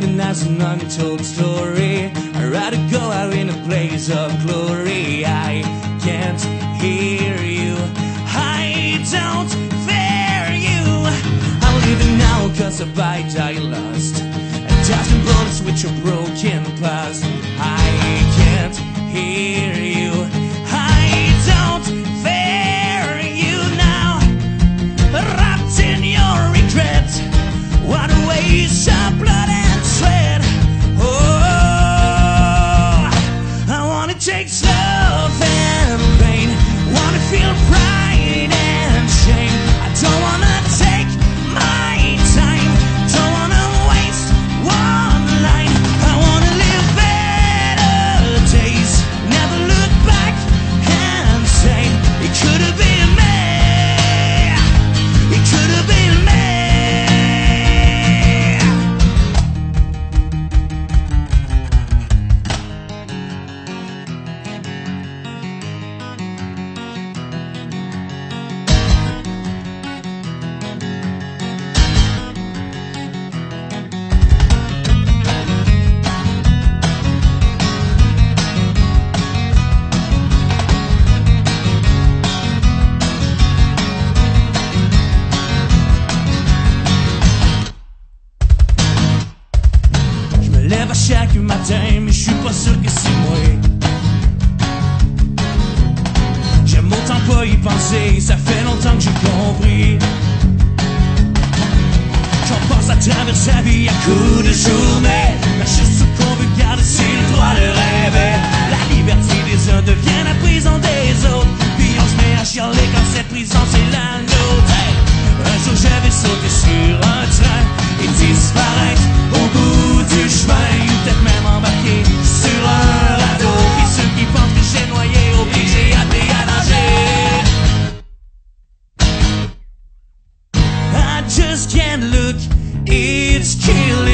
living as an untold story. I'd rather go out in a blaze of glory. I can't hear you. I don't fear you. I'm living now cause I die lost. A thousand bullets with your broken past. I can't hear you. I don't fear you now. Wrapped in your regret. What a waste of blood à chaque matin, mais je suis pas sûr que c'est moi. J'aime autant pas y penser, ça fait longtemps que j'ai compris. J'en passe à travers sa vie à coups de journée. chill.